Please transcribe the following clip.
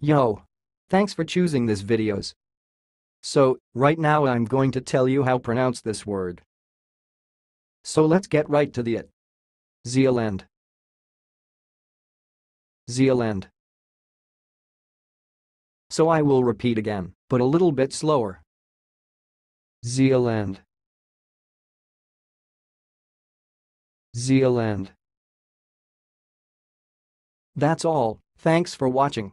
Yo! Thanks for choosing this videos. So, right now I'm going to tell you how pronounce this word. So let's get right to the it. Zeealand. Zeealand. So I will repeat again, but a little bit slower. Zeealand. Zeealand. That's all, thanks for watching.